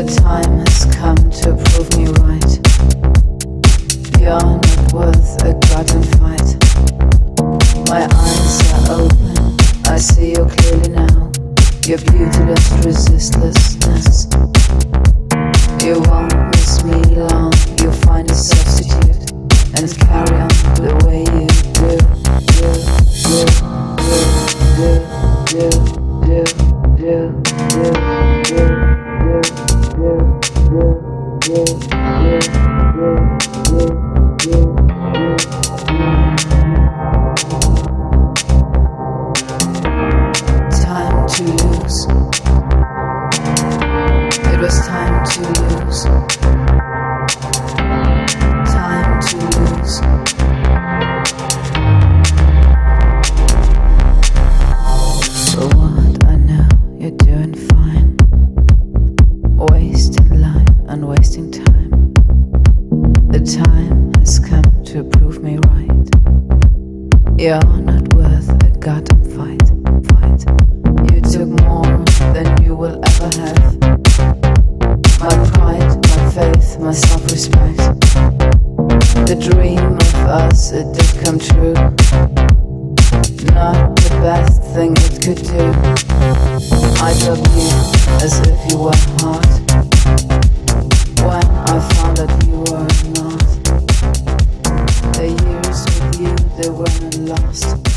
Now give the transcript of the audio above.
The time has come to prove me right. You're not worth a goddamn fight. My eyes are open, I see you clearly now. Your beautiless resistlessness. You won't miss me long, you'll find a substitute and carry on the way you do, do, do, do, do, do, It time to lose. Time to lose. For what I know, you're doing fine. Wasting life and wasting time. The time has come to prove me right. You're not worth a goddamn fight. Fight. Self-respect. The dream of us, it did come true. Not the best thing it could do. I loved you as if you were hot. When I found that you were not. The years with you, they weren't lost.